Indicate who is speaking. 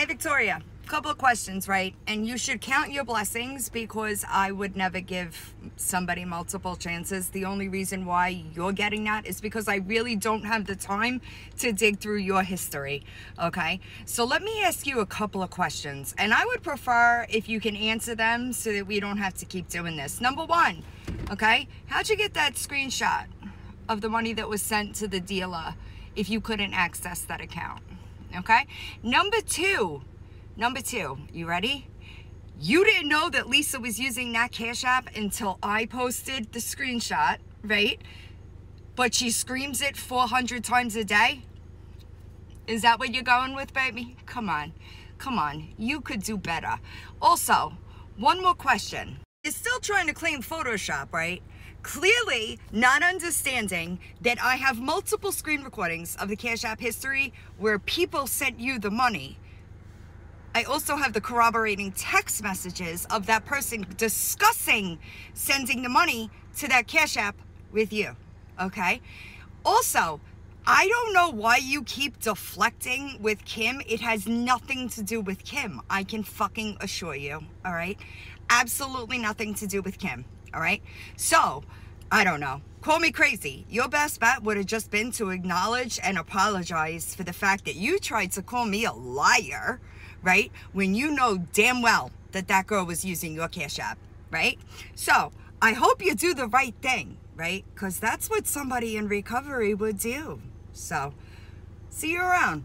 Speaker 1: Hey, Victoria. A couple of questions, right? And you should count your blessings because I would never give somebody multiple chances. The only reason why you're getting that is because I really don't have the time to dig through your history. Okay. So let me ask you a couple of questions. And I would prefer if you can answer them so that we don't have to keep doing this. Number one, okay, how'd you get that screenshot of the money that was sent to the dealer if you couldn't access that account? Okay. Number two, number two, you ready? You didn't know that Lisa was using that Cash App until I posted the screenshot, right? But she screams it 400 times a day? Is that what you're going with, baby? Come on. Come on. You could do better. Also, one more question. You're still trying to claim Photoshop, right? Clearly not understanding that I have multiple screen recordings of the Cash App history where people sent you the money. I also have the corroborating text messages of that person discussing sending the money to that Cash App with you. Okay? Also, I don't know why you keep deflecting with Kim. It has nothing to do with Kim. I can fucking assure you. All right? Absolutely nothing to do with Kim. All right. So, I don't know. Call me crazy. Your best bet would have just been to acknowledge and apologize for the fact that you tried to call me a liar, right? When you know damn well that that girl was using your Cash App, right? So, I hope you do the right thing, right? Because that's what somebody in recovery would do. So, see you around.